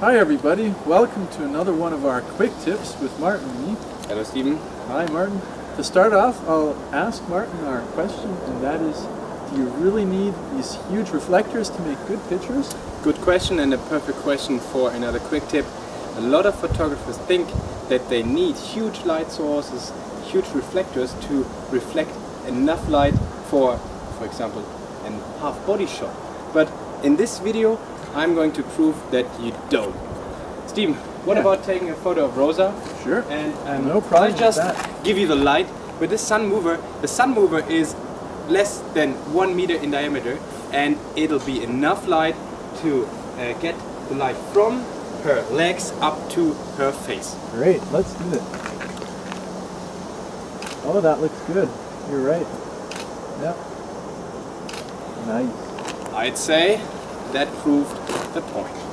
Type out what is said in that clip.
Hi everybody, welcome to another one of our quick tips with Martin and me. Hello Stephen. Hi Martin. To start off, I'll ask Martin our question, and that is, do you really need these huge reflectors to make good pictures? Good question and a perfect question for another quick tip. A lot of photographers think that they need huge light sources, huge reflectors to reflect enough light for, for example, a half body shot. But in this video, I'm going to prove that you don't. Steven, what Yeah. about taking a photo of Rosa? Sure. And um, No problem I'll with just give you the light. With this sun mover, the sun mover is less than one meter in diameter and it'll be enough light to uh, get the light from her legs up to her face. Great, let's do it. Oh, that looks good. You're right. Yep. Nice. I'd say that proved the point.